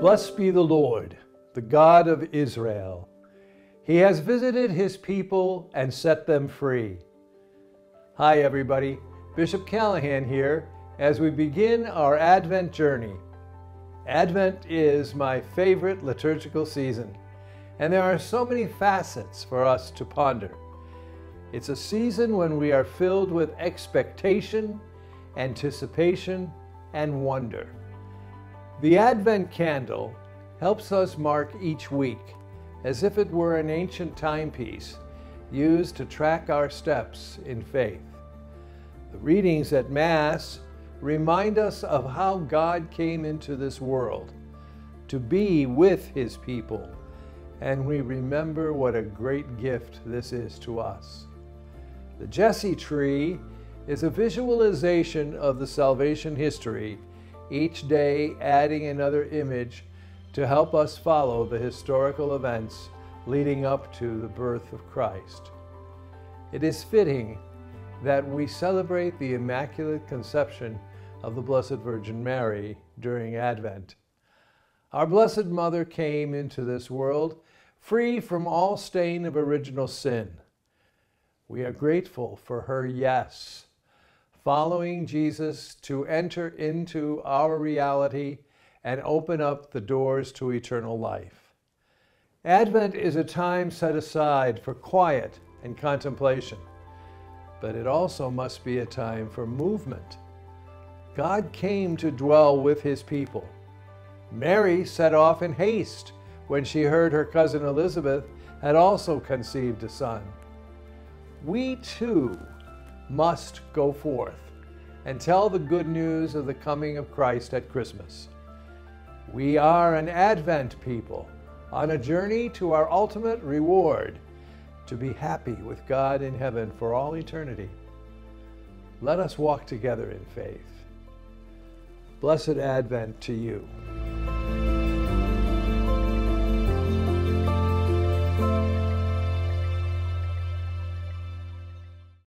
Blessed be the Lord, the God of Israel. He has visited his people and set them free. Hi, everybody. Bishop Callahan here as we begin our Advent journey. Advent is my favorite liturgical season, and there are so many facets for us to ponder. It's a season when we are filled with expectation, anticipation, and wonder. The Advent candle helps us mark each week as if it were an ancient timepiece used to track our steps in faith. The readings at Mass remind us of how God came into this world to be with his people, and we remember what a great gift this is to us. The Jesse tree is a visualization of the salvation history each day adding another image to help us follow the historical events leading up to the birth of Christ. It is fitting that we celebrate the Immaculate Conception of the Blessed Virgin Mary during Advent. Our Blessed Mother came into this world free from all stain of original sin. We are grateful for her yes following Jesus to enter into our reality and open up the doors to eternal life. Advent is a time set aside for quiet and contemplation, but it also must be a time for movement. God came to dwell with his people. Mary set off in haste when she heard her cousin Elizabeth had also conceived a son. We too must go forth and tell the good news of the coming of Christ at Christmas. We are an Advent people on a journey to our ultimate reward to be happy with God in heaven for all eternity. Let us walk together in faith. Blessed Advent to you.